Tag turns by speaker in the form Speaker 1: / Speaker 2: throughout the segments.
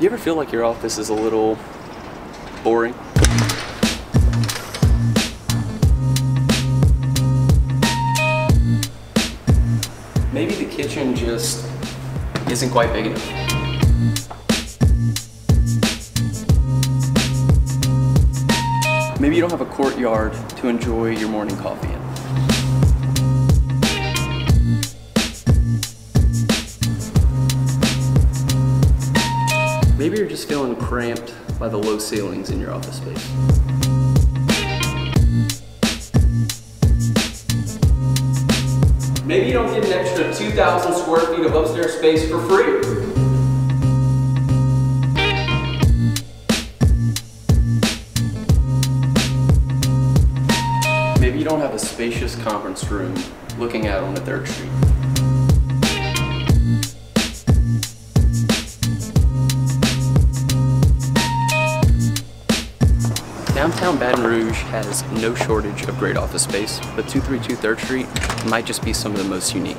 Speaker 1: Do you ever feel like your office is a little boring? Maybe the kitchen just isn't quite big enough. Maybe you don't have a courtyard to enjoy your morning coffee in. Maybe you're just feeling cramped by the low ceilings in your office space. Maybe you don't get an extra 2,000 square feet of upstairs space for free. Maybe you don't have a spacious conference room looking out on the third street. Downtown Baton Rouge has no shortage of great office space, but 232 3rd Street might just be some of the most unique.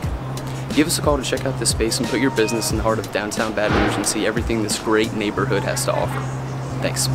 Speaker 1: Give us a call to check out this space and put your business in the heart of downtown Baton Rouge and see everything this great neighborhood has to offer. Thanks.